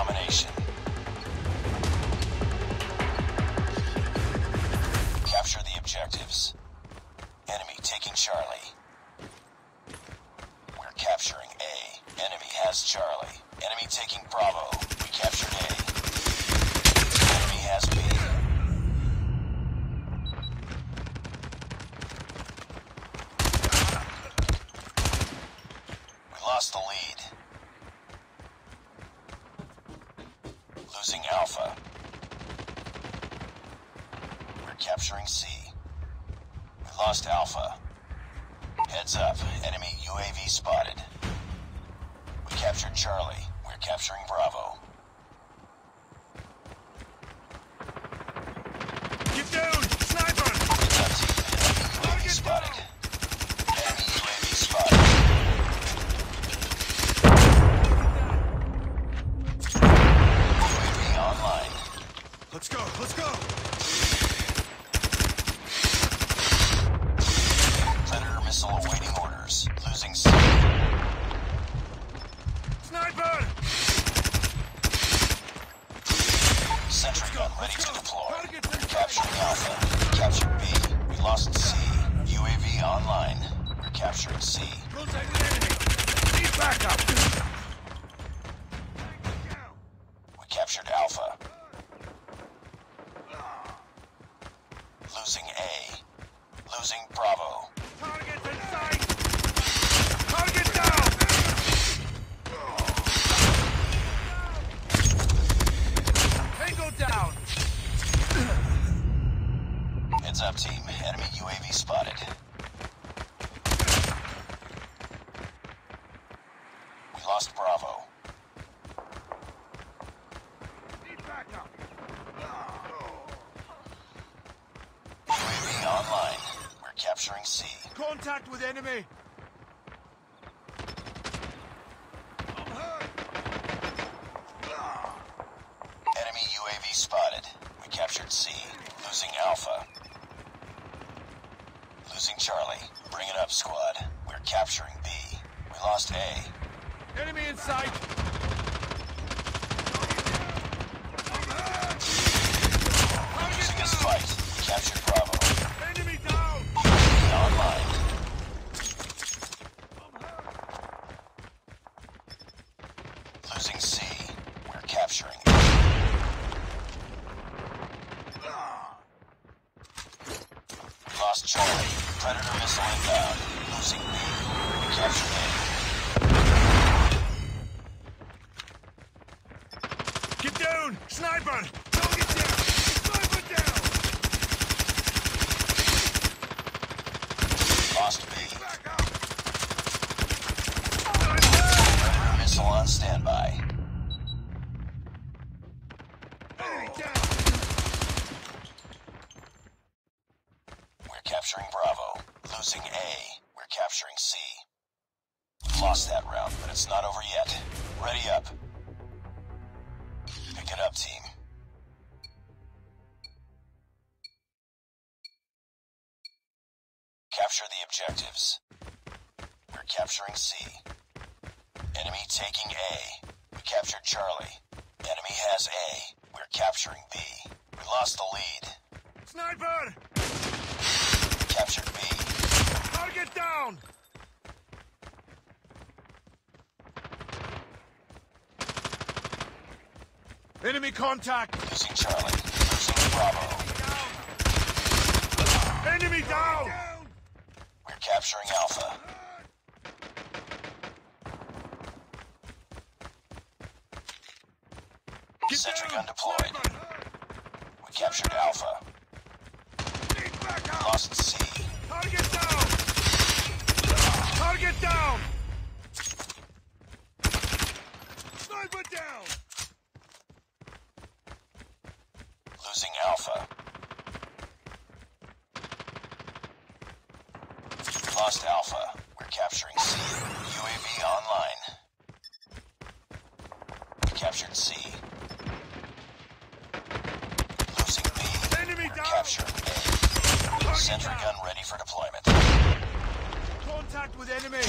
information. Capture the objectives. Enemy taking Charlie. We're capturing A. Enemy has Charlie. Enemy taking Bravo. We captured A. Enemy has B. We lost the lead. Losing Alpha. We're capturing C. We lost Alpha. Heads up. Enemy UAV spotted. We captured Charlie. We're capturing Bravo. Let's go, let's go! Predator missile awaiting orders. Losing C. Sniper! Sentry gun ready to deploy. Capturing Alpha. Captured B. We lost C. UAV online. We're capturing C. Contact enemy! Need backup! Losing A. Losing Bravo. Targets in sight! Target down! Tango down! Heads up, team. Enemy UAV spotted. We lost Bravo. Need backup! UAV online. We're capturing C. Contact with enemy! Enemy UAV spotted. We captured C. Losing Alpha. Losing Charlie. Bring it up, squad. We're capturing B. We lost A. Enemy in sight! Losing this fight. We captured Bravo. Enemy down! UAV online. Losing C. We're capturing A. Lost Charlie. Predator missile inbound. Losing B. We captured A. Get down! Sniper! Target down! Sniper down! Lost B. Back up! Predator missile on standby. Enemy down! We're capturing Bravo. Losing A. We're capturing C. Lost that round, but it's not over yet. Ready up. Pick it up, team. Capture the objectives. We're capturing C. Enemy taking A. We captured Charlie. Enemy has A. We're capturing B. We lost the lead. Sniper! Captured B. Target down! Enemy contact! Losing Charlie. Losing Bravo. Enemy down! We're capturing Alpha. Get Sentry down! gun deployed. We captured Alpha. Lost C. Target down! Target down! Sniper down! Losing Alpha. Lost Alpha. We're capturing C. UAV online. We captured C. Losing B. Enemy We're down! capturing A. Target Sentry gun ready for deployment. Contact with enemy!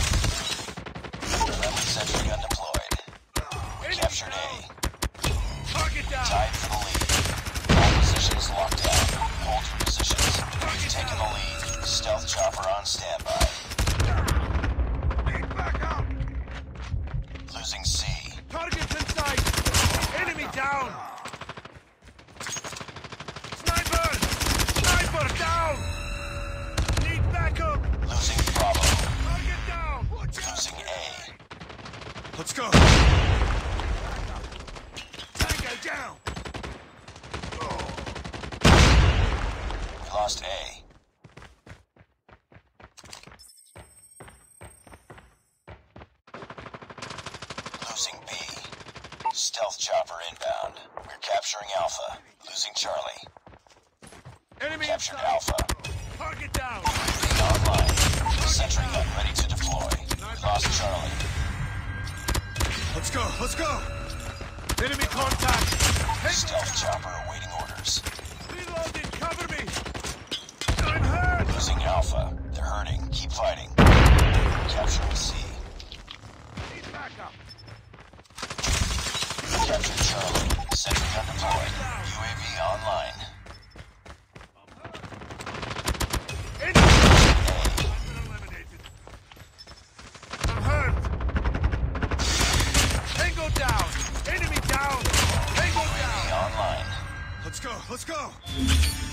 Friendly sentry gun deployed. We Enemy captured down! A. Target down. Tied for the lead. All positions locked down. Hold your positions. You've taken the lead. Stealth chopper on standby. Need backup. Losing C. Target's in sight. Enemy down. Let's go. Tango down. We lost A. Losing B. Stealth chopper inbound. We're capturing Alpha. Losing Charlie. Enemy Captured inside. Alpha. Target down. Online. Sentry gun ready to deploy. We lost Charlie. Let's go. Let's go. Enemy contact. Tango Stealth chopper awaiting orders. Reloading. Cover me. I'm hurt. Losing Alpha. They're hurting. Keep fighting. Capturing C. Need backup. Captured Charlie. Sentry gun deployed. UAV online. Enemy A. eliminated. I'm hurt. Tango down. Enemy down. Tango down. UAV online. Let's go. Let's go.